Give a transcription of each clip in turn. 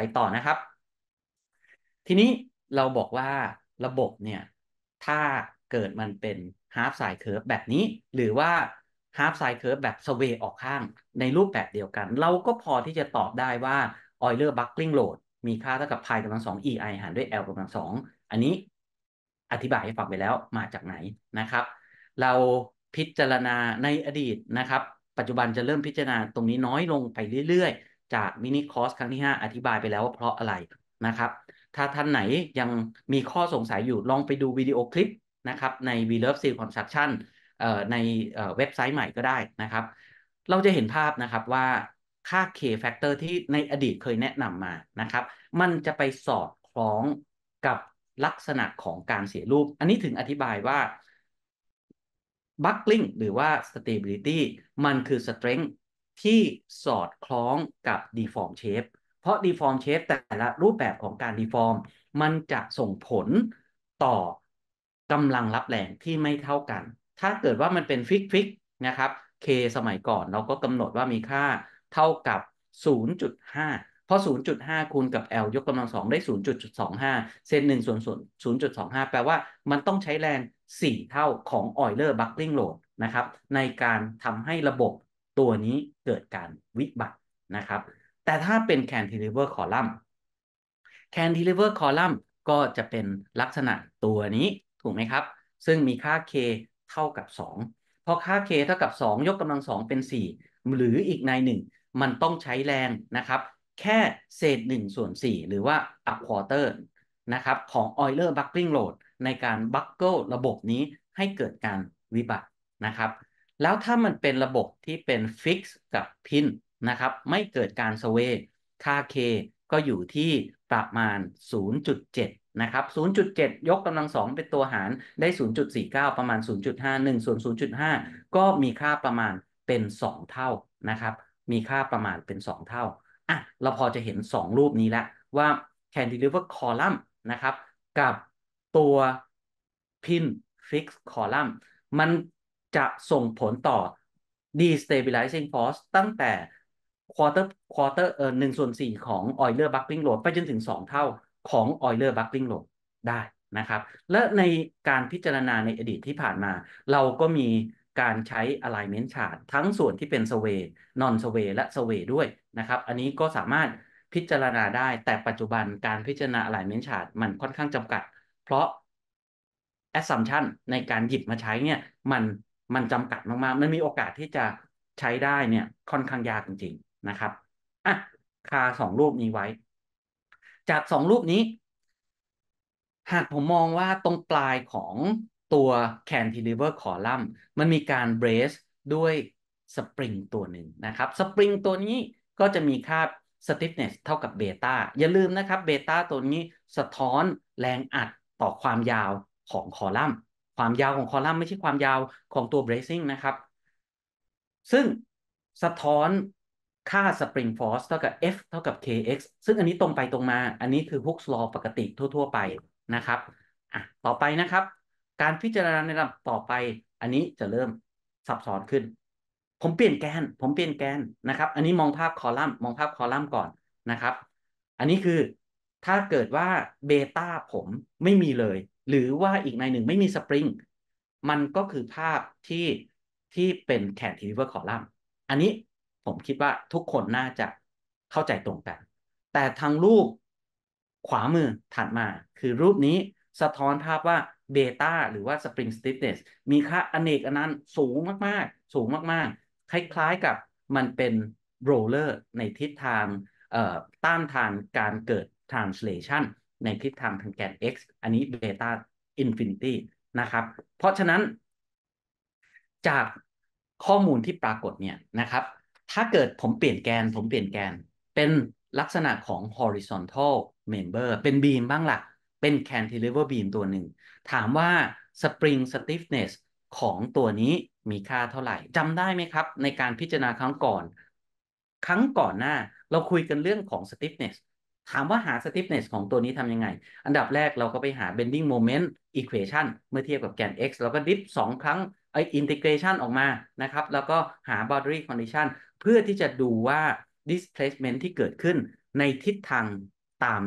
ไปต่อนะครับ ทีนี้เราบอกว่าระบบเนี่ยถ้าเกิดมันเป็น half side curve แบบนี้ หรือว่า half side curve แบบสเวออกข้างในรูปแบบเดียวกัน เราก็พอที่จะตอบได้ว่า Euler buckling load มีค่าเท่ากับ pi กำลังสอง ei หารด้วย l กำลังสองอันนี้อธิบายให้ฟังไปแล้วมาจากไหนนะครับ เราพิจารณาในอดีตนะครับ ปัจจุบันจะเริ่มพิจารณาตรงนี้น้อยลงไปเรื่อยๆ จากมินิคอร์สครั้งที่ 5 อธิบายไปแล้วว่าเพราะอะไรนะครับ ถ้าท่านไหนยังมีข้อสงสัยอยู่ลองไปดูวิดีโอคลิปนะครับใน v l o v e Steel Construction ในเว็บไซต์ใหม่ก็ได้นะครับ เราจะเห็นภาพนะครับว่าค่า K factor ที่ในอดีตเคยแนะนำมานะครับ มันจะไปสอดคล้องกับลักษณะของการเสียรูป อันนี้ถึงอธิบายว่า buckling หรือว่า stability มันคือ strength ที่สอดคล้องกับ deform shape เพราะ deform shape แต่ละรูปแบบของการ deform มันจะส่งผลต่อกำลังรับแรงที่ไม่เท่ากัน ถ้าเกิดว่ามันเป็น fix fix นะครับ K สมัยก่อนเราก็กำหนดว่ามีค่าเท่ากับ 0.5 เพราะ 0.5 คูณกับ L ยกกำลังสองได้ 0.25 เศษ1ส่วนส่วน0.25 แปลว่ามันต้องใช้แรง 4 เท่าของ Euler buckling load นะครับ ในการทำให้ระบบ ตัวนี้เกิดการวิบัตินะครับ แต่ถ้าเป็น cantilever column cantilever column ก็จะเป็นลักษณะตัวนี้ถูกไหมครับ ซึ่งมีค่า k เท่ากับ2พอค่า k เท่ากับ 2 ยกกำลังสองเป็น 4 หรืออีกในหนึ่งมันต้องใช้แรงนะครับ แค่เศษ1ส่วน4 หรือว่า a quarter นะครับของ Euler buckling load ในการ buckle ระบบนี้ให้เกิดการวิบัตินะครับ แล้วถ้ามันเป็นระบบที่เป็น fix กับ pin นะครับ ไม่เกิดการสเวค่า k ก็อยู่ที่ประมาณ 0.7 นะครับ 0.7 ยกกำลังสองเป็นตัวหารได้ 0.49 ประมาณ 0.51 ส่วน 0.5 ก็มีค่าประมาณเป็น 2 เท่านะครับ มีค่าประมาณเป็น 2 เท่าอะเราพอจะเห็น 2 รูปนี้แล้วว่า cantilever column นะครับ กับตัว pin fix column มัน จะส่งผลต่อ destabilizing force ตั้งแต่ quarter quarter เอ่อหนึ่งส่วนสี่ของ Euler buckling load ไปจนถึง2เท่าของ Euler buckling load ได้นะครับ และในการพิจารณาในอดีตที่ผ่านมา เราก็มีการใช้ alignment chart ทั้งส่วนที่เป็น sway non sway และ sway ด้วยนะครับ อันนี้ก็สามารถพิจารณาได้ แต่ปัจจุบันการพิจารณา alignment chart มันค่อนข้างจำกัด เพราะ assumption ในการหยิบมาใช้เนี่ยมัน มันจำกัดมากๆ มันมีโอกาสที่จะใช้ได้เนี่ย ค่อนข้างยากจริง ๆนะครับอะคาสองรูปนี้ไว้ จากสองรูปนี้ หากผมมองว่าตรงปลายของตัว cantilever column มันมีการ brace ด้วยสปริงตัวหนึ่งนะครับสปริงตัวนี้ก็จะมีค่า stiffness เท่ากับเบต้าอย่าลืมนะครับเบต้าตัวนี้สะท้อนแรงอัดต่อความยาวของคอลัมน์ ความยาวของคอลัมน์ไม่ใช่ความยาวของตัว bracing นะครับ ซึ่งสะท้อนค่า spring force เท่ากับ F เท่ากับ kx ซึ่งอันนี้ตรงไปตรงมา อันนี้คือ Hooke's law ปกติทั่ว ๆ ไปนะครับอะต่อไปนะครับ การพิจารณาในลำต่อไป อันนี้จะเริ่มซับซ้อนขึ้น ผมเปลี่ยนแกน ผมเปลี่ยนแกนนะครับ อันนี้มองภาพคอลัมน์ มองภาพคอลัมน์ก่อนนะครับ อันนี้คือถ้าเกิดว่าเบต้าผมไม่มีเลย หรือว่าอีกในหนึ่งไม่มีสปริง มันก็คือภาพที่ที่เป็น cantilever column อันนี้ผมคิดว่าทุกคนน่าจะเข้าใจตรงกัน แต่ทางรูปขวามือถัดมา คือรูปนี้สะท้อนภาพว่า beta หรือว่า spring stiffness มีค่าอเนกอนันต์สูงมาก ๆ สูงมาก ๆ คล้ายๆกับมันเป็น roller ในทิศทางต้านทานการเกิด translation ในทิศทางทางแกน x อันนี้เบต้า infinity นะครับ เพราะฉะนั้น จากข้อมูลที่ปรากฏเนี่ยนะครับ ถ้าเกิดผมเปลี่ยนแกน ผมเปลี่ยนแกน เป็นลักษณะของ horizontal member เป็น beam บ้างละ่ะ เป็น cantilever beam ตัวหนึ่ง ถามว่า spring stiffness ของตัวนี้มีค่าเท่าไหร่จำได้ไหมครับ ในการพิจารณาครั้งก่อน ครั้งก่อนหน้า เราคุยกันเรื่องของ stiffness ถามว่าหา stiffness ของตัวนี้ทำยังไง อันดับแรกเราก็ไปหา bending moment equation เมื่อเทียบกับแกน x เราก็ดิฟ2ครั้งไอ integration ออกมานะครับ แล้วก็หา boundary condition เพื่อที่จะดูว่า displacement ที่เกิดขึ้นในทิศทางตาม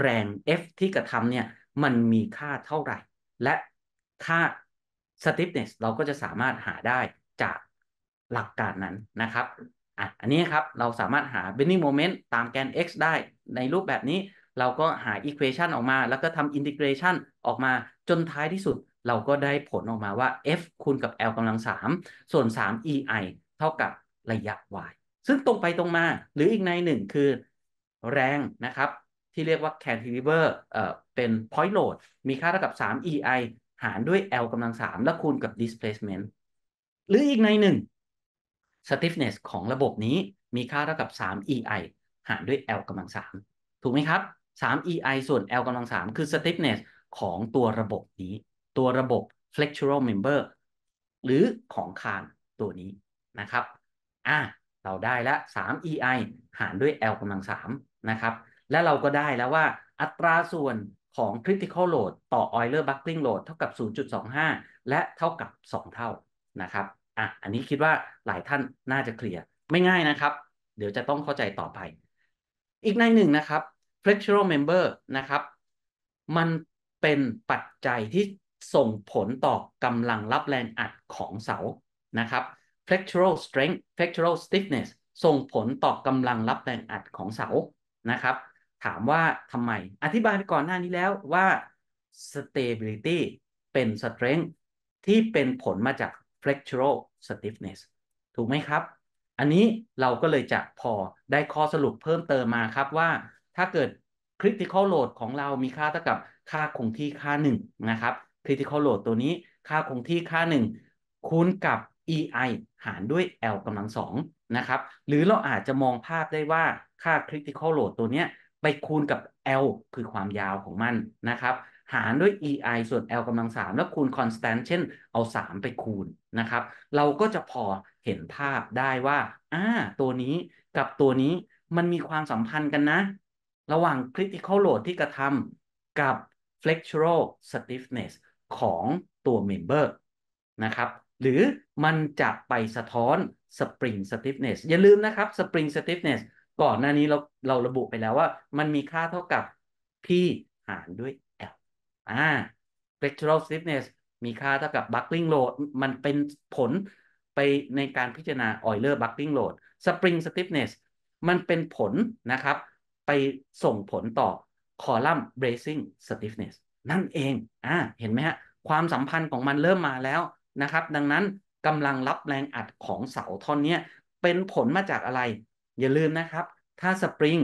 แรง F ที่กระทำเนี่ย มันมีค่าเท่าไหร่ และค่า stiffness เราก็จะสามารถหาได้จากหลักการนั้นนะครับอะอันนี้ครับ เราสามารถหา bending moment ตามแกน x ได้ ในรูปแบบนี้ เราก็หา equation ออกมา แล้วก็ทำ integration ออกมาจนท้ายที่สุด เราก็ได้ผลออกมาว่า f คูณกับ l กำลัง 3 ส่วน 3 ei เท่ากับระยะ y ซึ่งตรงไปตรงมา หรืออีกในหนึ่งคือแรงนะครับ ที่เรียกว่า cantilever เอ่อเป็น point load มีค่าเท่ากับ 3 ei หารด้วย l กำลัง 3 แล้วคูณกับ displacement หรืออีกในหนึ่ง stiffness ของระบบนี้มีค่าเท่ากับ 3 ei หารด้วย l กำลัง3ถูกไหมครับ 3 ei ส่วน l กำลัง3คือ stiffness ของตัวระบบนี้ ตัวระบบ flexural member หรือของคานตัวนี้นะครับ อะ เราได้ล้ว3 ei หารด้วย l กำลัง3นะครับ และเราก็ได้แล้วว่าอัตราส่วนของ critical load ต่อ Euler buckling load เท่ากับ 0.25 และเท่ากับ 2 เท่านะครับ อะ อันนี้คิดว่าหลายท่านน่าจะเคลียร์ ไม่ง่ายนะครับ เดี๋ยวจะต้องเข้าใจต่อไป อีกในหนึ่งนะครับ flexural member นะครับ มันเป็นปัจจัยที่ส่งผลต่อกำลังรับแรงอัดของเสานะครับ flexural strength flexural stiffness ส่งผลต่อกำลังรับแรงอัดของเสานะครับ ถามว่าทำไม อธิบายไปก่อนหน้านี้แล้วว่า stability เป็น strength ที่เป็นผลมาจาก flexural stiffness ถูกไหมครับ อันนี้เราก็เลยจะพอได้ข้อสรุปเพิ่มเติมมาครับว่าถ้าเกิด critical load ของเรามีค่าเท่ากับค่าคงที่ค่า 1 นะครับ critical load ตัวนี้ค่าคงที่ค่า 1 คูณกับ ei หารด้วย l กำลังสองนะครับหรือเราอาจจะมองภาพได้ว่าค่า critical load ตัวนี้ไปคูณกับ l คือความยาวของมันนะครับหารด้วย ei ส่วน l กำลังสามแล้วคูณ constant เช่นเอา 3 ไปคูณนะครับ เราก็จะพอ เห็นภาพได้ว่าอ่าตัวนี้กับตัวนี้มันมีความสัมพันธ์กันนะ ระหว่าง critical load ที่กระทำกับ flexural stiffness ของตัว member นะครับหรือมันจะไปสะท้อน spring stiffness อย่าลืมนะครับ spring stiffness ก่อนหน้านี้เราเราระบุไปแล้วว่า มันมีค่าเท่ากับ P หารด้วย L อ่า flexural stiffness มีค่าเท่ากับ buckling load มันเป็นผล ไปในการพิจารณา Euler buckling load spring stiffness มันเป็นผลนะครับ ไปส่งผลต่อ column bracing stiffness นั่นเองอ่าเห็นไหมฮะ ความสัมพันธ์ของมันเริ่มมาแล้วนะครับ ดังนั้นกำลังรับแรงอัดของเสาท่อนนี้เป็นผลมาจากอะไร อย่าลืมนะครับ ถ้าสปริง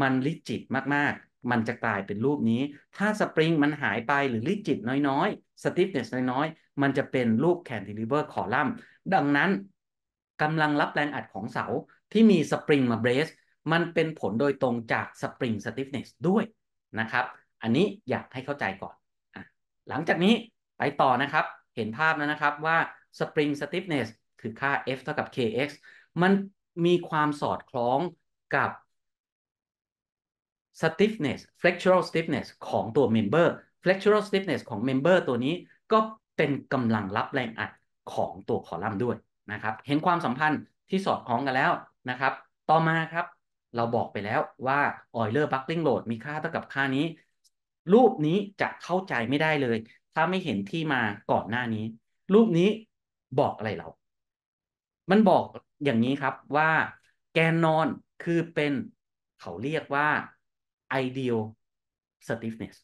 มันลิจิตมากๆ มันจะกลายเป็นรูปนี้ ถ้าสปริงมันหายไปหรือลิจิตน้อยๆ stiffness น้อยๆ มันจะเป็นรูป cantilever column ดังนั้นกำลังรับแรงอัดของเสาที่มีสปริงมาเบรสมันเป็นผลโดยตรงจากสปริง stiffness ด้วยนะครับ อันนี้อยากให้เข้าใจก่อนอหลังจากนี้ไปต่อนะครับ เห็นภาพแล้วนะครับว่า spring stiffness คือค่า F เท่ากับ kx มันมีความสอดคล้องกับ stiffness flexural stiffness ของตัว member flexural stiffness ของ member ตัวนี้ก็เป็นกำลังรับแรงอัด ของตัวคอลัมน์ด้วยนะครับ เห็นความสัมพันธ์ที่สอดคล้องกันแล้วนะครับ ต่อมาครับ เราบอกไปแล้วว่า Euler buckling load มีค่าเท่ากับค่านี้ รูปนี้จะเข้าใจไม่ได้เลย ถ้าไม่เห็นที่มาก่อนหน้านี้ รูปนี้บอกอะไรเรา มันบอกอย่างนี้ครับว่าแกนนอนคือเป็นเขาเรียกว่า ideal stiffness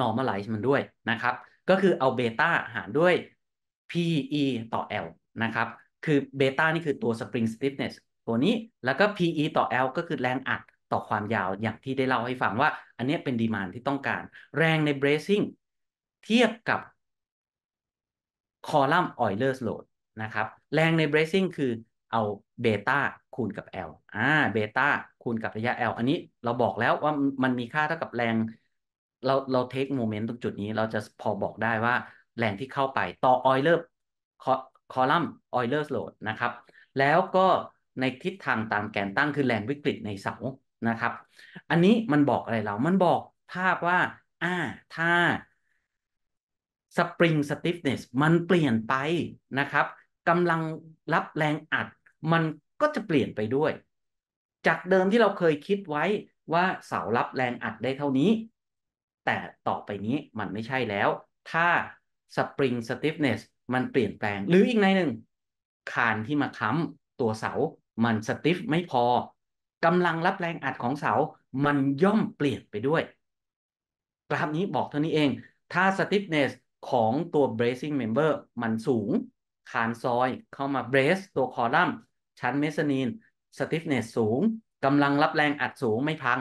normalize มันด้วยนะครับ ก็คือเอา beta หารด้วย PE ต่อ L นะครับ คือ beta นี่คือตัว spring stiffness ตัวนี้แล้วก็ PE ต่อ L ก็คือแรงอัดต่อความยาวอย่างที่ได้เล่าให้ฟังว่า อันนี้เป็น demand ที่ต้องการ แรงใน bracing เทียบกับ column Euler's load นะครับ แรงใน bracing คือเอา beta คูณกับ L อ่า beta คูณกับระยะ L อันนี้เราบอกแล้วว่ามันมีค่าเท่ากับแรง เราเราเทคโมเมนต์ตรงจุดนี้เราจะพอบอกได้ว่า แรงที่เข้าไปต่อ Euler คอลัมน์ Euler's load นะครับ แล้วก็ในทิศทางตามแกนตั้งคือแรงวิกฤตในเสานะครับ อันนี้มันบอกอะไรเรา มันบอกภาพว่า อ่า ถ้า spring stiffness มันเปลี่ยนไปนะครับกำลังรับแรงอัด มันก็จะเปลี่ยนไปด้วย จากเดิมที่เราเคยคิดไว้ว่าเสารับแรงอัดได้เท่านี้ แต่ต่อไปนี้มันไม่ใช่แล้ว ถ้า spring stiffness มันเปลี่ยนแปลง หรืออีกในหนึ่ง คานที่มาค้ำตัวเสา มันสติฟไม่พอกำลังรับแรงอัดของเสา มันย่อมเปลี่ยนไปด้วย กราฟนี้บอกเท่านี้เอง ถ้า stiffness ของตัว bracing member มันสูง คานซอยเข้ามา brace ตัวคอลัมน์ชั้นเมสนีน stiffness สูงกำลังรับแรงอัดสูงไม่พัง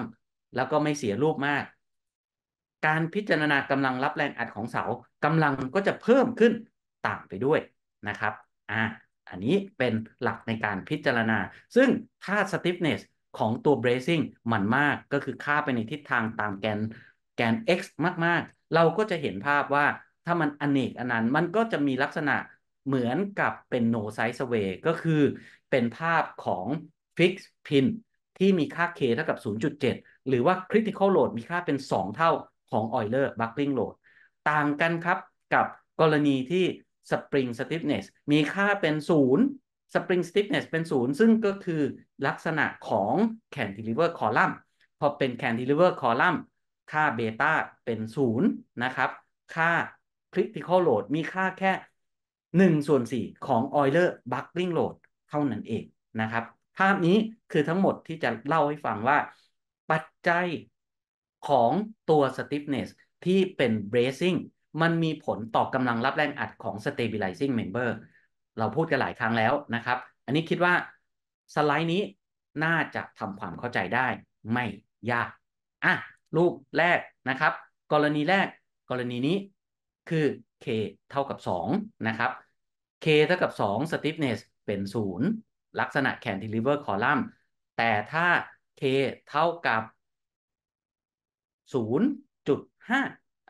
แล้วก็ไม่เสียรูปมาก การพิจารณากำลังรับแรงอัดของเสากำลังก็จะเพิ่มขึ้นตามไปด้วยนะครับอ่าอันนี้เป็นหลักในการพิจารณา ซึ่งถ้า stiffness ของตัว bracing มันมากก็คือค่าไปในทิศทางตามแกนแกน x มากๆ เราก็จะเห็นภาพว่าถ้ามันอเนกอนันต์มันก็จะมีลักษณะเหมือนกับเป็น no size sway ก็คือเป็นภาพของ fixed pin ที่มีค่า k เท่ากับ 0.7 หรือว่า critical load มีค่าเป็น 2 เท่า ของ Euler buckling load ต่างกันครับกับกรณีที่ spring stiffness มีค่าเป็น 0 spring stiffness เป็น 0 ซึ่งก็คือลักษณะของ cantilever column พอเป็น cantilever column ค่าเบต้าเป็น 0 นะครับ ค่า critical load มีค่าแค่ 1 ส่วน 4 ของ Euler buckling load เท่านั้นเองนะครับ ภาพนี้คือทั้งหมดที่จะเล่าให้ฟังว่า ปัจจัย ของตัว stiffness ที่เป็น bracing มันมีผลต่อกำลังรับแรงอัดของ stabilizing member เราพูดกันหลายครั้งแล้วนะครับ อันนี้คิดว่าสไลด์นี้น่าจะทำความเข้าใจได้ไม่ยาก อะ รูปแรกนะครับ กรณีแรก กรณีนี้คือ k เท่ากับ 2 นะครับ k เท่ากับ 2 stiffness เป็น 0 ลักษณะ cantilever column แต่ถ้า k เท่ากับ 0.5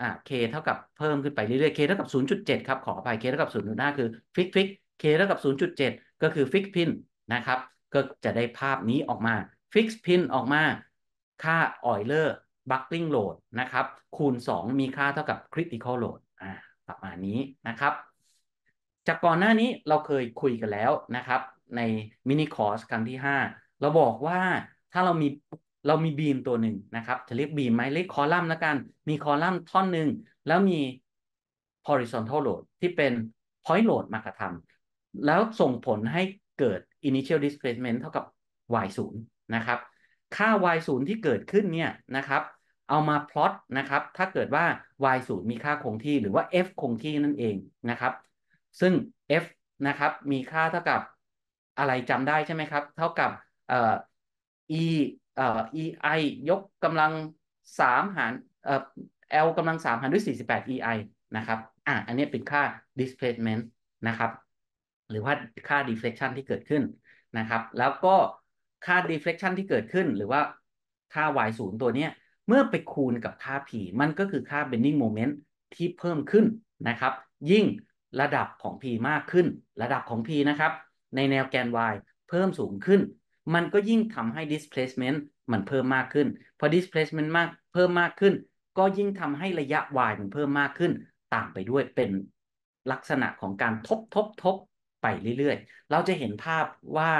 อ่า k เท่ากับเพิ่มขึ้นไปเรื่อยๆ k เท่ากับ 0.7 ครับ ขออภัย k เท่ากับ 0.5 คือ fix fix k เท่ากับ 0.7 ก็คือ fix pin นะครับ ก็จะได้ภาพนี้ออกมา fix pin ออกมา ค่า Euler buckling load นะครับ คูณ 2 มีค่าเท่ากับ critical load อ่าประมาณนี้นะครับ จากก่อนหน้านี้เราเคยคุยกันแล้วนะครับ ใน minicourse ครั้งที่ 5 เราบอกว่าถ้าเรามี เรามี beam ตัวหนึ่งนะครับ จะเรียก beam ไหมเรียกคอลัมน์แล้วกัน มีคอลัมน์ท่อนหนึ่งแล้วมี horizontal load ที่เป็น point load มากระทำแล้วส่งผลให้เกิด initial displacement เท่ากับ y 0นะครับ ค่า y 0ที่เกิดขึ้นเนี่ยนะครับ เอามาพลอตนะครับ ถ้าเกิดว่า y 0มีค่าคงที่หรือว่า f คงที่นั่นเองนะครับ ซึ่ง f นะครับ มีค่าเท่ากับอะไรจำได้ใช่ไหมครับ เท่ากับเอ่อ e เอ่อ ei ยกกำลัง3หารเอ่อ l กำลัง3หารด้วย 48 ei นะครับ อะอันนี้เป็นค่า displacement นะครับ หรือว่าค่า deflection ที่เกิดขึ้นนะครับ แล้วก็ค่า deflection ที่เกิดขึ้น หรือว่าค่า y 0ตัวเนี้ย เมื่อไปคูณกับค่า p มันก็คือค่า bending moment ที่เพิ่มขึ้นนะครับ ยิ่งระดับของ p มากขึ้น ระดับของ p นะครับ ในแนวแกน y เพิ่มสูงขึ้น มันก็ยิ่งทำให้ displacement มันเพิ่มมากขึ้น พอ displacement มากเพิ่มมากขึ้น ก็ยิ่งทำให้ระยะ y มันเพิ่มมากขึ้น ตามไปด้วยเป็นลักษณะของการทบทบทบไปเรื่อยๆ เราจะเห็นภาพว่า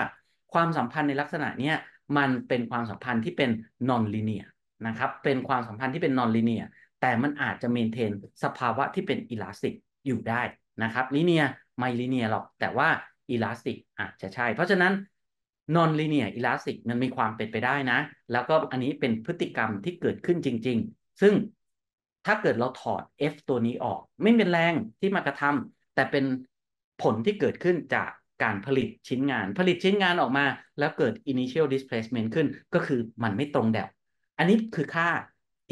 ความสัมพันธ์ในลักษณะเนี้ยมันเป็นความสัมพันธ์ที่เป็น non linear นะครับ เป็นความสัมพันธ์ที่เป็น non linear แต่มันอาจจะ maintain สภาวะที่เป็น elastic อยู่ได้นะครับ linear ไม่ linear หรอก แต่ว่า elastic อาจจะใช่ เพราะฉะนั้น non linear elastic มันมีความเป็นไปได้นะ แล้วก็อันนี้เป็นพฤติกรรมที่เกิดขึ้นจริง ๆ ซึ่งถ้าเกิดเราถอด f ตัวนี้ออก ไม่เป็นแรงที่มากระทำแต่เป็นผลที่เกิดขึ้นจากการผลิตชิ้นงาน ผลิตชิ้นงานออกมา แล้วเกิด initial displacement ขึ้น ก็คือมันไม่ตรงแดวอันนี้คือค่า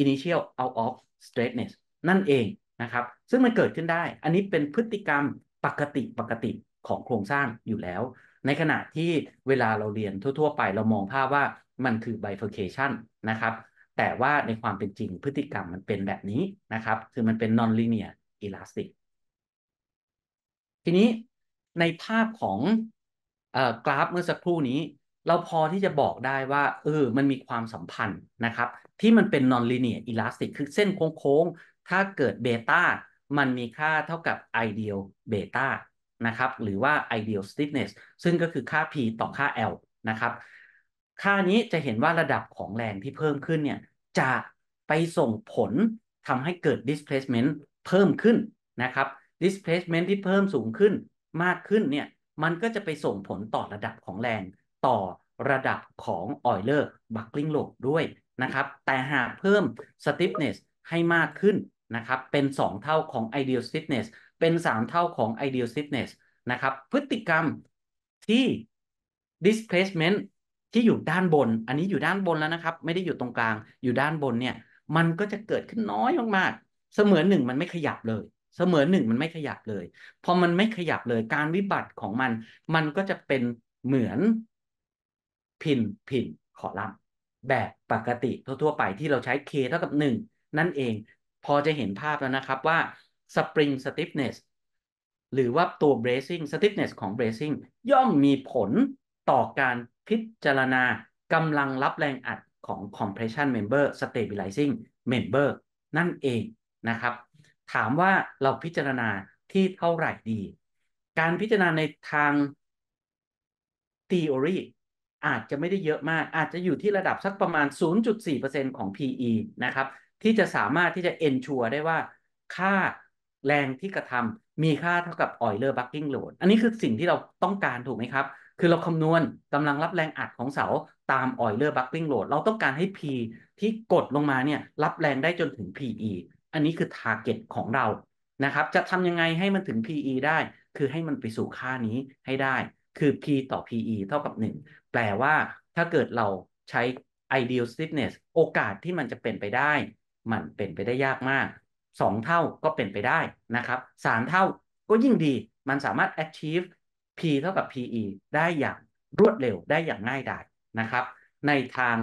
initial out of straightness นั่นเองนะครับ ซึ่งมันเกิดขึ้นได้ อันนี้เป็นพฤติกรรมปกติปกติของโครงสร้างอยู่แล้ว ในขณะที่เวลาเราเรียนทั่ว ๆ ไปเรามองภาพว่ามันคือ bifurcation นะครับแต่ว่าในความเป็นจริงพฤติกรรมมันเป็นแบบนี้นะครับ คือมันเป็น non-linear elastic ทีนี้ในภาพของอกราฟเมื่อสักครู่นี้ เราพอที่จะบอกได้ว่าเออมันมีความสัมพันธ์นะครับ ที่มันเป็น non-linear elastic คือเส้นโค้งๆ ถ้าเกิดเบต้ามันมีค่าเท่ากับ ideal เบต้า นะครับ หรือว่า ideal stiffness ซึ่งก็คือค่า p ต่อค่า l นะครับ ค่านี้จะเห็นว่าระดับของแรงที่เพิ่มขึ้นเนี่ยจะไปส่งผลทำให้เกิด displacement เพิ่มขึ้นนะครับ displacement ที่เพิ่มสูงขึ้นมากขึ้นเนี่ยมันก็จะไปส่งผลต่อระดับของแรงต่อระดับของ Euler buckling load ด้วยนะครับ แต่หากเพิ่ม stiffness ให้มากขึ้นนะครับ เป็น 2 เท่าของ ideal stiffness เป็น 3 เท่าของ ideal stiffness นะครับ พฤติกรรมที่ displacement ที่อยู่ด้านบน อันนี้อยู่ด้านบนแล้วนะครับ ไม่ได้อยู่ตรงกลาง อยู่ด้านบนเนี่ย มันก็จะเกิดขึ้นน้อยมากๆ เสมือนหนึ่งมันไม่ขยับเลย เสมือนหนึ่งมันไม่ขยับเลย พอมันไม่ขยับเลย การวิบัติของมัน มันก็จะเป็นเหมือนพินพินคอลัมแบบปกติทั่วๆไปที่เราใช้ K เท่ากับ 1 นั่นเอง พอจะเห็นภาพแล้วนะครับว่า Spring Stiffness หรือว่าตัว bracing stiffness ของ bracing ย่อมมีผลต่อการพิจารณากำลังรับแรงอัดของ compression member stabilizing member นั่นเองนะครับ ถามว่าเราพิจารณาที่เท่าไหร่ดี การพิจารณาในทาง theory อาจจะไม่ได้เยอะมาก อาจจะอยู่ที่ระดับสักประมาณ 0.4%ของ PE นะครับ ที่จะสามารถที่จะ ensure ได้ว่าค่า แรงที่กระทำมีค่าเท่ากับ Euler bucking load อันนี้คือสิ่งที่เราต้องการถูกไหมครับ คือเราคำนวณกำลังรับแรงอัดของเสาตาม Euler bucking load เราต้องการให้ P ที่กดลงมาเนี่ยรับแรงได้จนถึง PE อันนี้คือ target ของเรานะครับจะทำยังไงให้มันถึง PE ได้ คือให้มันไปสู่ค่านี้ให้ได้ คือ P ต่อ PE เท่ากับ 1 แปลว่าถ้าเกิดเราใช้ ideal stiffness โอกาสที่มันจะเป็นไปได้ มันเป็นไปได้ยากมาก 2เท่าก็เป็นไปได้นะครับ3เท่าก็ยิ่งดีมันสามารถ achieve P เท่ากับ PE ได้อย่างรวดเร็วได้อย่างง่ายดายนะครับ ในทาง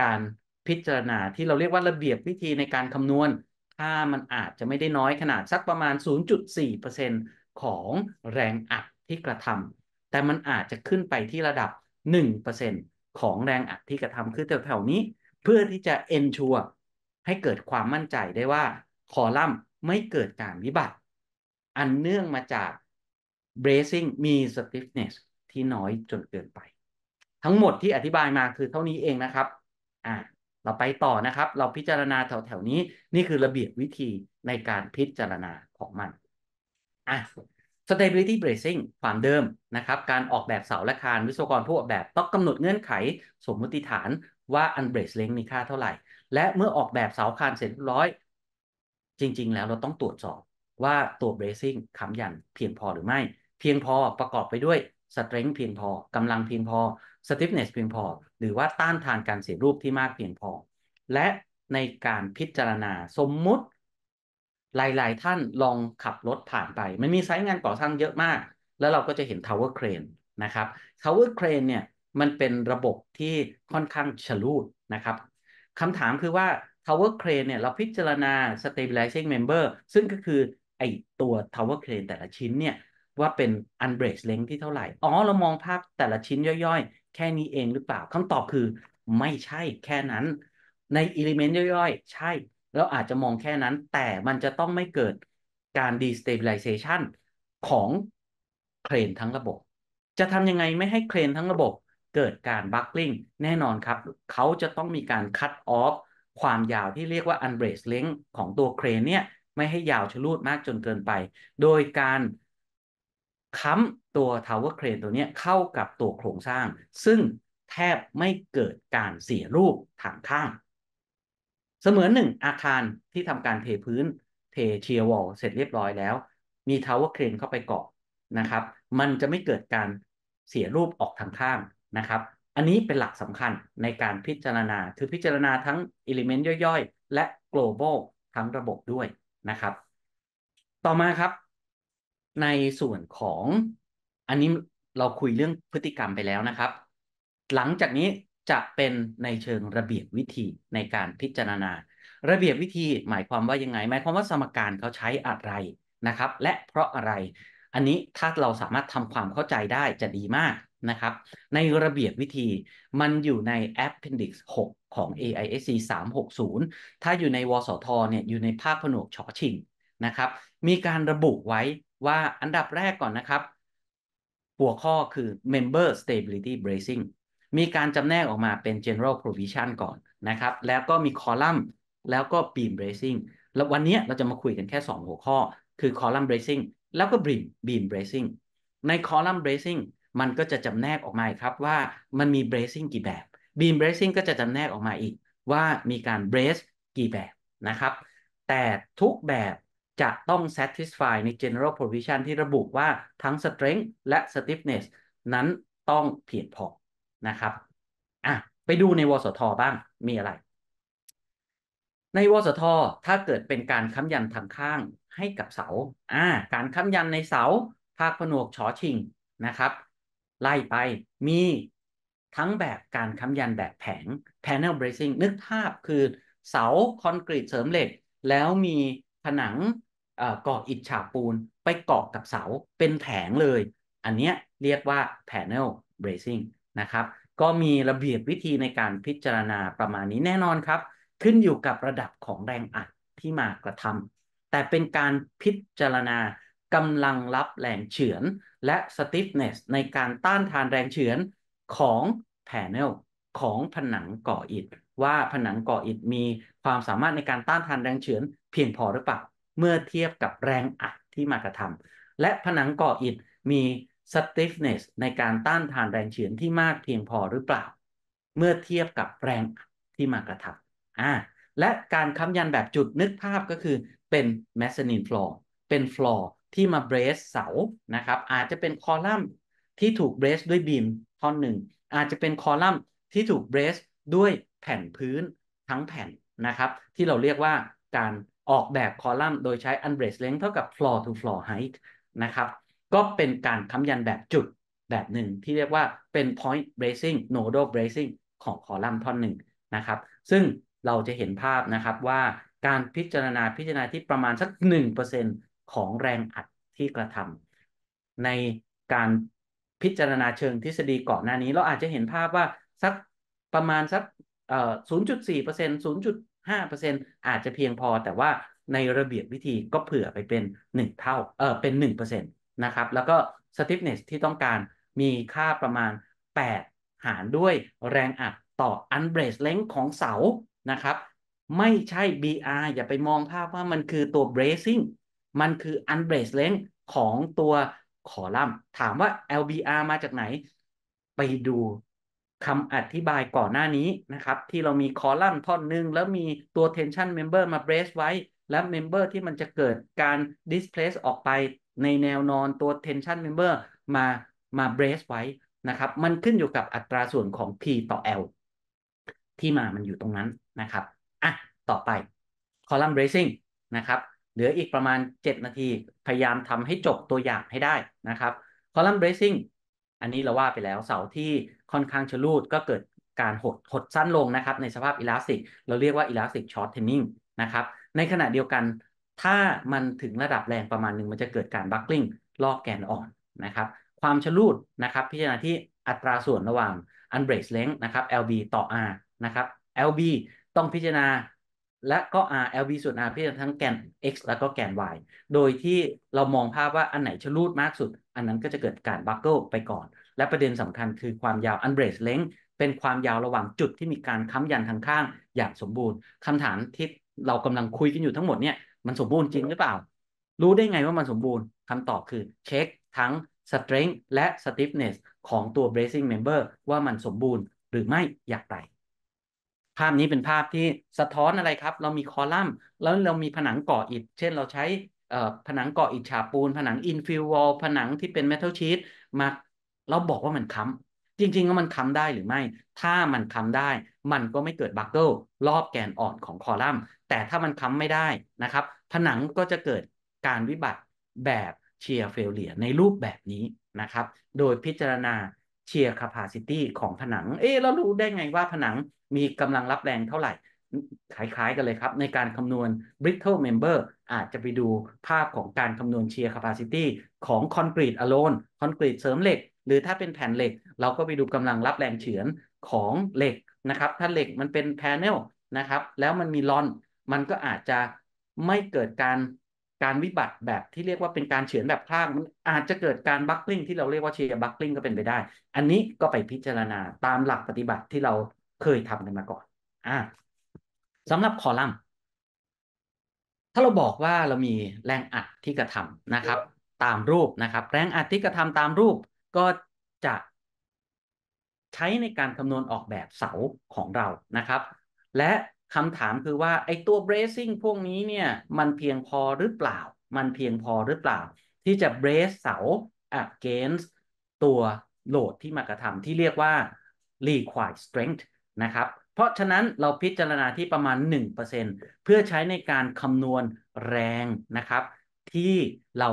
การพิจารณาที่เราเรียกว่าระเบียบวิธีในการคำนวณ ค่ามันอาจจะไม่ได้น้อยขนาดสักประมาณ 0.4%ของแรงอัดที่กระทำแต่มันอาจจะขึ้นไปที่ระดับ 1%ของแรงอัดที่กระทำคือแถวๆนี้ เพื่อที่จะ ensure ให้เกิดความมั่นใจได้ว่า คอลัมน์ไม่เกิดการวิบัติ อันเนื่องมาจาก bracing มี stiffness ที่น้อยจนเกินไป ทั้งหมดที่อธิบายมาคือเท่านี้เองนะครับ อ่าเราไปต่อนะครับ เราพิจารณาแถวๆนี้ นี่คือระเบียบวิธีในการพิจารณาของมัน อะ stability bracing ความเดิมนะครับ การออกแบบเสาและคานวิศวกรผู้ออกแบบต้องกำหนดเงื่อนไขสมมติฐานว่า unbrace length มีค่าเท่าไหร่ และเมื่อออกแบบเสาคานเสร็จเรียบร้อย จริง ๆ แล้วเราต้องตรวจสอบว่าตัว bracing ค้ำยันเพียงพอหรือไม่ เพียงพอประกอบไปด้วย strength เพียงพอกำลังเพียงพอ stiffness เพียงพอ หรือว่าต้านทานการเสียรูปที่มากเพียงพอ และในการพิจารณาสมมุติ หลาย ๆ ท่านลองขับรถผ่านไป มันมีไซต์งานก่อสร้างเยอะมาก แล้วเราก็จะเห็น tower crane นะครับ tower crane เนี่ยมันเป็นระบบที่ค่อนข้างชลูดนะครับคำถามคือว่า tower crane เนี่ยเราพิจารณา stabilizing member ซึ่งก็คือไอตัว tower crane แต่ละชิ้นเนี่ยว่าเป็น unbrace length ที่เท่าไหร่ อ๋อ เรามองภาพแต่ละชิ้นย่อยๆ แค่นี้เองหรือเปล่าคำตอบคือไม่ใช่แค่นั้น ใน element ย่อยๆ ใช่เราอาจจะมองแค่นั้น แต่มันจะต้องไม่เกิดการ destabilization ของเครนทั้งระบบ จะทำยังไงไม่ให้เครนทั้งระบบเกิดการ buckling แน่นอนครับ เขาจะต้องมีการ cut off ความยาวที่เรียกว่า unbrace length ของตัวเครนเนี่ยไม่ให้ยาวชะลูดมากจนเกินไป โดยการค้ำตัว tower crane ตัวนี้เข้ากับตัวโครงสร้าง ซึ่งแทบไม่เกิดการเสียรูปทางข้าง เสมือนหนึ่งอาคารที่ทำการเทพื้น เทเชียร์วอลเสร็จเรียบร้อยแล้ว มี tower crane เข้าไปเกาะนะครับ มันจะไม่เกิดการเสียรูปออกทางข้างนะครับ อันนี้เป็นหลักสำคัญในการพิจารณา คือพิจารณาทั้ง element ย่อยๆ และ global ทั้งระบบด้วยนะครับ ต่อมาครับ ในส่วนของอันนี้เราคุยเรื่องพฤติกรรมไปแล้วนะครับ หลังจากนี้จะเป็นในเชิงระเบียบวิธีในการพิจารณา ระเบียบวิธีหมายความว่ายังไง หมายความว่าสมการเขาใช้อะไรนะครับ และเพราะอะไร อันนี้ถ้าเราสามารถทำความเข้าใจได้จะดีมาก นะครับ ในระเบียบวิธีมันอยู่ใน Appendix 6 ของ AISC 360 ถ้าอยู่ในวสทเนี่ยอยู่ในภาคผนวกชอชิงนะครับ มีการระบุไว้ว่าอันดับแรกก่อนนะครับ หัวข้อคือ member stability bracing มีการจำแนกออกมาเป็น general provision ก่อนนะครับ แล้วก็มี column แล้วก็ beam bracing แล้ววันนี้เราจะมาคุยกันแค่ 2 หัวข้อ คือ column bracing แล้วก็ beam beam bracing ใน column bracing มันก็จะจำแนกออกมาครับว่ามันมี bracing กี่แบบ beam bracing ก็จะจำแนกออกมาอีก ว่ามีการ brace กี่แบบนะครับ แต่ทุกแบบจะต้อง satisfy ใน general provision ที่ระบุว่าทั้ง strength และ stiffness นั้นต้องเพียงพอนะครับอะไปดูในวสทบ้างมีอะไร ในวสทถ้าเกิดเป็นการค้ำยันทางข้างให้กับเสาอ่าการค้ำยันในเสาภาคผนวกชอชิงนะครับ ไล่ไปมีทั้งแบบการค้ำยันแบบแผง panel bracing นึกภาพคือเสาคอนกรีตเสริมเหล็ก แล้วมีผนังเก่ออิฐฉาบปูนไปเกาะกับเสาเป็นแผงเลย อันนี้เรียกว่า panel bracing นะครับ ก็มีระเบียบวิธีในการพิจารณาประมาณนี้แน่นอนครับ ขึ้นอยู่กับระดับของแรงอัดที่มากระทำแต่เป็นการพิจารณา กำลังรับแรงเฉือนและ stiffness ในการต้านทานแรงเฉือนของ panel ของผนังก่ออิฐ ว่าผนังก่ออิฐมีความสามารถในการต้านทานแรงเฉือนเพียงพอหรือเปล่าเมื่อเทียบกับแรงอัดที่มากระทำและผนังก่ออิฐมี stiffness ในการต้านทานแรงเฉือนที่มากเพียงพอหรือเปล่า เมื่อเทียบกับแรงที่มากระทำอ่าและการค้ำยันแบบจุดนึกภาพก็คือเป็น mezzanine floor เป็น floor ที่มาเบรสเสานะครับ อาจจะเป็นคอลัมน์ที่ถูกเบรสด้วยบีมท่อนหนึ่งอาจจะเป็นคอลัมน์ที่ถูกเบรสด้วยแผ่นพื้นทั้งแผ่นนะครับ ที่เราเรียกว่าการออกแบบคอลัมน์โดยใช้ unbraced length เท่ากับ floor to floor height นะครับก็เป็นการค้ำยันแบบจุดแบบหนึ่งที่เรียกว่าเป็น point bracing nodal bracing ของคอลัมน์ท่อนหนึ่งนะครับ ซึ่งเราจะเห็นภาพนะครับว่าการพิจารณาพิจารณาที่ประมาณสัก 1% ของแรงอัดที่กระทำในการพิจารณาเชิงทฤษฎีก่อนหน้านี้ เราอาจจะเห็นภาพว่าสักประมาณสัก0.4% 0.5%อาจจะเพียงพอ แต่ว่าในระเบียบวิธีก็เผื่อไปเป็น 1 เท่าเออเป็น1%นะครับ แล้วก็ stiffness ที่ต้องการมีค่าประมาณ 8 หารด้วยแรงอัดต่อ unbraced length ของเสานะครับ ไม่ใช่ BR อย่าไปมองภาพว่ามันคือตัว bracing มันคือ unbraced length ของตัวคอลัมน์ ถามว่า LBR มาจากไหน ไปดูคำอธิบายก่อนหน้านี้นะครับ ที่เรามีคอลัมน์ท่อนหนึ่งแล้วมีตัว tension member มา brace ไว้ และ member ที่มันจะเกิดการ displace ออกไปในแนวนอนตัว tension member มามา brace ไว้นะครับ มันขึ้นอยู่กับอัตราส่วนของ P ต่อ L ที่มามันอยู่ตรงนั้นนะครับ อะ ต่อไป column bracing นะครับ เหลืออีกประมาณ 7 นาที พยายามทำให้จบตัวอย่างให้ได้นะครับ column bracing อันนี้เราว่าไปแล้วเสาที่ค่อนข้างชลูดก็เกิดการหดหดสั้นลงนะครับในสภาพ elastic เราเรียกว่า elastic shortening นะครับในขณะเดียวกันถ้ามันถึงระดับแรงประมาณหนึ่งมันจะเกิดการ buckling รอบแกนอ่อนนะครับความชลูดนะครับพิจารณาที่อัตราส่วนระหว่าง unbraced length นะครับ LB ต่อ R นะครับ LB ต้องพิจารณา และก็ R LB ส่วน R พิจารณาทั้งแกน X แล้วก็แกน Y โดยที่เรามองภาพว่าอันไหนชลูดมากสุด อันนั้นก็จะเกิดการบัคเกิลไปก่อน และประเด็นสำคัญคือความยาว unbraced length เป็นความยาวระหว่างจุดที่มีการค้ำยันทางข้างอย่างสมบูรณ์คำถามที่เรากำลังคุยกันอยู่ทั้งหมดเนี่ยมันสมบูรณ์จริงหรือเปล่า รู้ได้ไงว่ามันสมบูรณ์คำตอบคือเช็คทั้ง strength และ stiffness ของตัว bracing member ว่ามันสมบูรณ์หรือไม่อย่างไร ภาพนี้เป็นภาพที่สะท้อนอะไรครับ เรามีคอลัมน์ แล้วเรามีผนังก่ออิฐ เช่นเราใช้ผนังก่ออิฐฉาบปูน ผนัง infill wall ผนังที่เป็น metal sheet มาเราบอกว่ามันค้ำจริงๆว่ามันค้ำได้หรือไม่ ถ้ามันค้ำได้ มันก็ไม่เกิด buckle รอบแกนอ่อนของคอลัมน์ แต่ถ้ามันค้ำไม่ได้นะครับ ผนังก็จะเกิดการวิบัติแบบ shear failure ในรูปแบบนี้นะครับ โดยพิจารณา shear capacity ของผนัง เอ๊เรารู้ได้ไงว่าผนังมีกำลังรับแรงเท่าไหร่คล้ายๆกันเลยครับ ในการคำนวณ brittle member อาจจะไปดูภาพของการคำนวณ shear capacity ของคอนกรีต alone คอนกรีตเสริมเหล็ก หรือถ้าเป็นแผ่นเหล็ก เราก็ไปดูกำลังรับแรงเฉือนของเหล็กนะครับ ถ้าเหล็กมันเป็น panel นะครับ แล้วมันมีลอน มันก็อาจจะไม่เกิดการ การวิบัติแบบที่เรียกว่าเป็นการเฉือนแบบครากมันอาจจะเกิดการ buckling ที่เราเรียกว่า shear buckling ก็เป็นไปได้ อันนี้ก็ไปพิจารณาตามหลักปฏิบัติที่เราเคยทำกันมาก่อน อ่าสำหรับคอลัมน์ ถ้าเราบอกว่าเรามีแรงอัดที่กระทำนะครับ ตามรูปนะครับ แรงอัดที่กระทำตามรูปก็จะใช้ในการคำนวณออกแบบเสาของเรานะครับ และ คำถามคือว่าไอ้ตัว bracing พวกนี้เนี่ยมันเพียงพอหรือเปล่า มันเพียงพอหรือเปล่า ที่จะ brace เสา against ตัวโหลดที่มากระทำที่เรียกว่า required strength นะครับ เพราะฉะนั้นเราพิจารณาที่ประมาณ 1%เพื่อใช้ในการคำนวณแรงนะครับ ที่เรา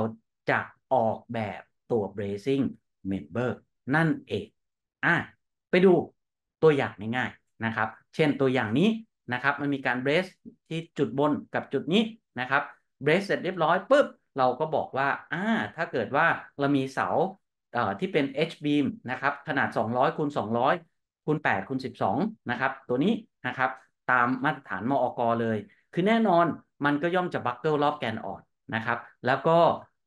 จะออกแบบตัว bracing member นั่นเองอะไปดูตัวอย่างง่ายๆนะครับ เช่นตัวอย่างนี้ นะครับมันมีการเบรสที่จุดบนกับจุดนี้นะครับเบรสเสร็จเรียบร้อยปุ๊บเราก็บอกว่าอ่าถ้าเกิดว่าเรามีเสาเอ่อที่เป็น H beam นะครับขนาด 200คูณ200คูณ8คูณ12นะครับตัวนี้นะครับตามมาตรฐานมอกเลย คือแน่นอนมันก็ย่อมจะ buckle รอบแกนอ่อนนะครับ แล้วก็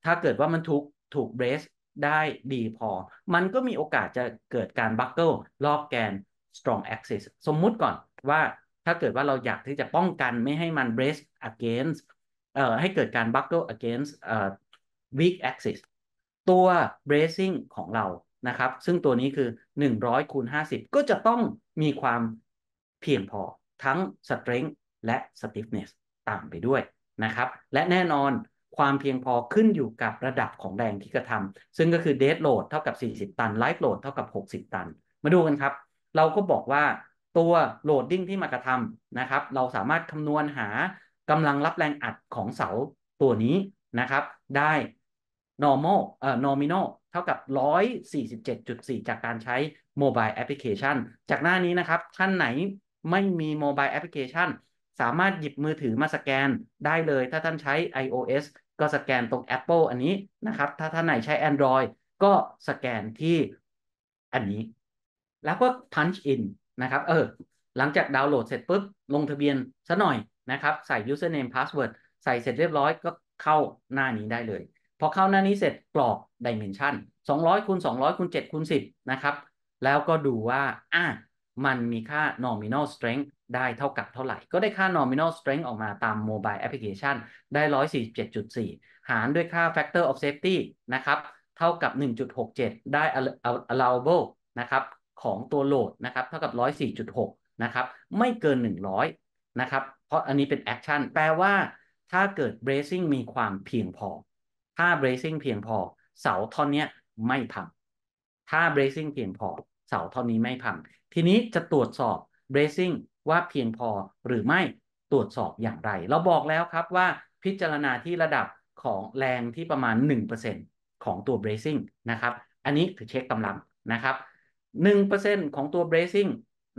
ถ้าเกิดว่ามันถูกถูก brace ได้ดีพอ มันก็มีโอกาสจะเกิดการ buckle รอบแกน strong axis สมมุติก่อนว่า ถ้าเกิดว่าเราอยากที่จะป้องกันไม่ให้มัน brace against เอ่อให้เกิดการ buckle against เอ่อ weak axis ตัว bracing ของเรานะครับ ซึ่งตัวนี้คือ 100คูณ50 ก็จะต้องมีความเพียงพอทั้ง strength และ stiffness ตามไปด้วยนะครับ และแน่นอนความเพียงพอขึ้นอยู่กับระดับของแรงที่กระทำซึ่งก็คือ dead load เท่ากับ 40 ตัน live load เท่ากับ 60 ตัน มาดูกันครับ เราก็บอกว่า ตัวโหลดดิ้งที่มากระทำนะครับ เราสามารถคำนวณหากำลังรับแรงอัดของเสาตัวนี้นะครับ ได้ normal เอ่อ nominal เท่ากับ 147.4 จากการใช้ mobile application จากหน้านี้นะครับ ท่านไหนไม่มี mobile application สามารถหยิบมือถือมาสแกนได้เลย ถ้าท่านใช้ iOS ก็สแกนตรง Apple อันนี้นะครับ ถ้าท่านไหนใช้ Android ก็สแกนที่อันนี้ แล้วก็ punch in นะครับ เออ หลังจากดาวน์โหลดเสร็จปุ๊บ ลงทะเบียนซะหน่อยนะครับ ใส่ username password ใส่เสร็จเรียบร้อยก็เข้าหน้านี้ได้เลย พอเข้าหน้านี้เสร็จกรอก dimension 200คูณ200คูณ7คูณ10 นะครับ แล้วก็ดูว่า อะมันมีค่า nominal strength ได้เท่ากับเท่าไหร่ ก็ได้ค่า nominal strength ออกมาตาม mobile application ได้ 147.4 หารด้วยค่า factor of safety นะครับ เท่ากับ 1.67 ได้ allowable นะครับ ของตัวโหลดนะครับเท่ากับ 104.6 นะครับ ไม่เกิน 100 นะครับ เพราะอันนี้เป็น action แปลว่าถ้าเกิด bracing มีความเพียงพอ ถ้า bracing เพียงพอ เสาท่อนนี้ไม่พัง ถ้า bracing เพียงพอ เสาท่อนนี้ไม่พัง ทีนี้จะตรวจสอบ bracing ว่าเพียงพอหรือไม่ตรวจสอบอย่างไร เราบอกแล้วครับว่าพิจารณาที่ระดับของแรงที่ประมาณ 1%ของตัว bracing นะครับ อันนี้คือเช็คกำลังนะครับ 1%ของตัว bracing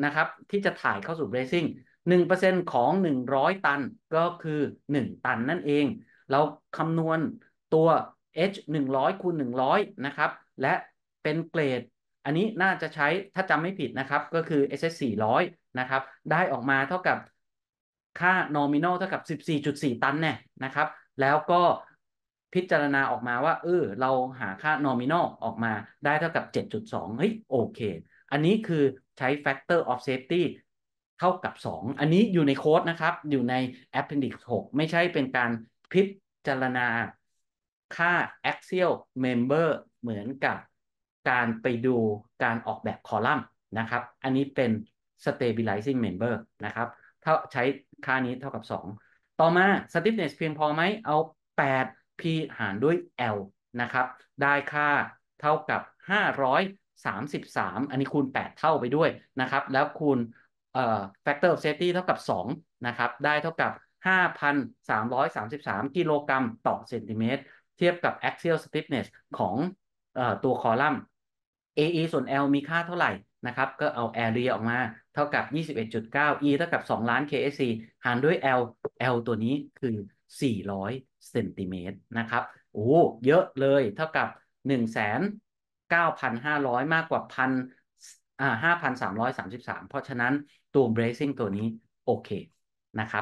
นะครับ ที่จะถ่ายเข้าสู่ bracing 1%ของ 100 ตันก็คือ 1 ตันนั่นเอง เราคำนวณตัว H 100คูณ100 นะครับ และเป็นเกรด อันนี้น่าจะใช้ถ้าจำไม่ผิดนะครับ ก็คือ SS 400 นะครับ ได้ออกมาเท่ากับค่า nominal เท่ากับ 14.4 ตันแน่นะครับ แล้วก็ พิจารณาออกมาว่า เออ เราหาค่า nominal ออกมาได้เท่ากับ 7.2 เฮ้ย โอเค อันนี้คือใช้ factor of safety เท่ากับ 2 อันนี้อยู่ในโค้ดนะครับ อยู่ใน appendix 6 ไม่ใช่เป็นการพิจารณาค่า axial member เหมือนกับการไปดูการออกแบบคอลัมน์นะครับ อันนี้เป็น stabilizing member นะครับถ้าใช้ค่านี้เท่ากับ 2 ต่อมา stiffness เพียงพอไหมเอา 8 p หารด้วย l นะครับ ได้ค่าเท่ากับ 533 อันนี้คูณ 8 เท่าไปด้วยนะครับ แล้วคูณเอ่อ factor of safety เท่ากับ 2 นะครับ ได้เท่ากับ 5,333 กิโลกรัมต่อเซนติเมตร เทียบกับ axial stiffness ของเอ่อตัวคอลัมน์ AE ส่วน L มีค่าเท่าไหร่นะครับ ก็เอา area ออกมาเท่ากับ 21.9 E เท่ากับ 2 ล้าน KSC หารด้วย L L ตัวนี้คือ 400เซนติเมตรนะครับโอ้เยอะเลยเท่ากับ 1,9,500 มากกว่าพันอ่า5,333 เพราะฉะนั้นตัว bracing ตัวนี้โอเคนะครับ